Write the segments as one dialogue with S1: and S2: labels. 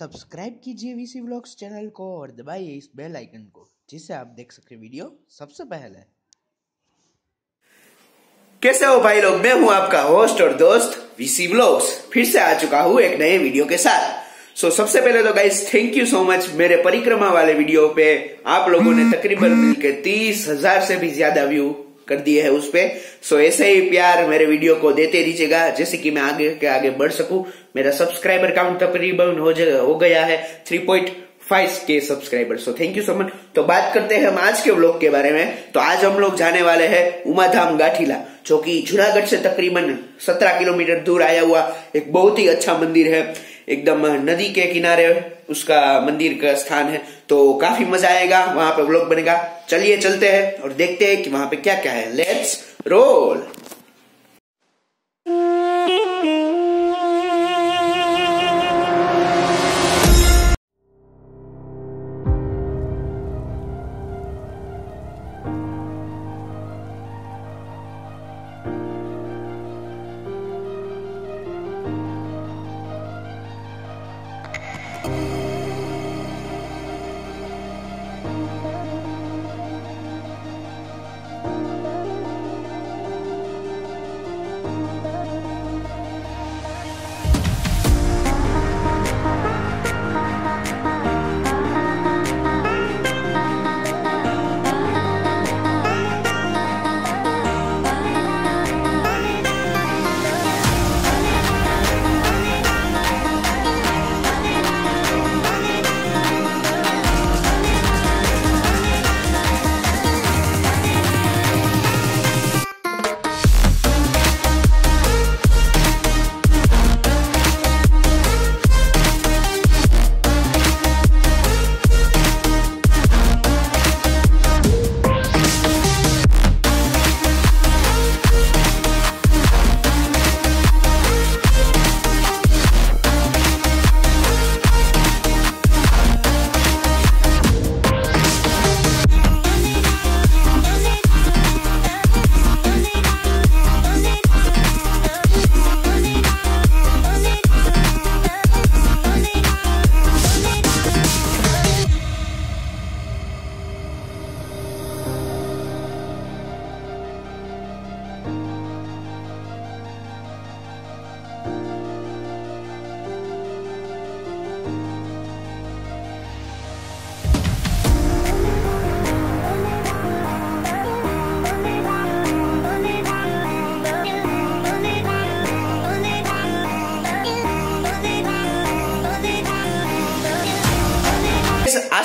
S1: Subscribe कीजिए VC vlogs channel को और दबाइए इस बेल आइकन को जिससे आप देख सकें वीडियो सबसे पहले।
S2: कैसे हो भाई लोग? मैं हूँ आपका होस्ट और दोस्त वीसी व्लॉग्स फिर से आ चुका हूँ एक नए वीडियो के साथ। सो so, सबसे पहले तो guys thank you so much मेरे परिक्रमा वाले वीडियो पे आप लोगों ने तकरीबन मिलकर तीस हज़ार से भी ज़्यादा व्यू कर दिए है उस पे। सो ऐसे ही प्यार मेरे वीडियो को देते दीजिएगा जैसे कि मैं आगे के आगे बढ़ सकूँ। मेरा सब्सक्राइबर काउंट तकरीबन हो, हो गया है थ्री पॉइंट फाइव के subscriber so thank you so much तो बात करते हैं हम आज के व्लॉग के बारे में। तो आज हम लोग जाने वाले हैं उमाधाम गाठीला जो कि जूनागढ़ से तकरीबन 17 किलोमीटर दूर आया हुआ एक बहुत ही अच्छा मंदिर है। एकदम नदी के किनारे उसका मंदिर का स्थान है तो काफ़ी मज़ा आएगा, वहाँ पे व्लॉग बनेगा। चलिए चलते हैं और देखते हैं कि वहाँ पे क्या क्या है। लेट्स रोल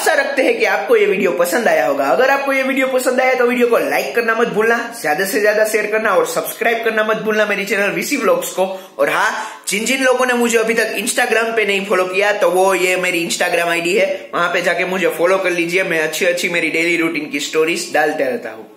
S2: आशा रखते हैं कि आपको ये वीडियो पसंद आया होगा। अगर आपको ये वीडियो पसंद आया तो वीडियो को लाइक करना मत भूलना, ज़्यादा से ज़्यादा शेयर करना और सब्सक्राइब करना मत भूलना मेरी चैनल वीसी ब्लॉग्स को। और हाँ जिन जिन लोगों ने मुझे अभी तक इंस्टाग्राम पे नहीं फॉलो किया तो वो ये मेरी इंस्टाग्राम आईडी है। वहाँ पे जाके मुझे फॉलो कर लीजिए, मैं अच्छी अच्छी मेरी डेली रूटीन की स्टोरीज डालते रहता हूँ।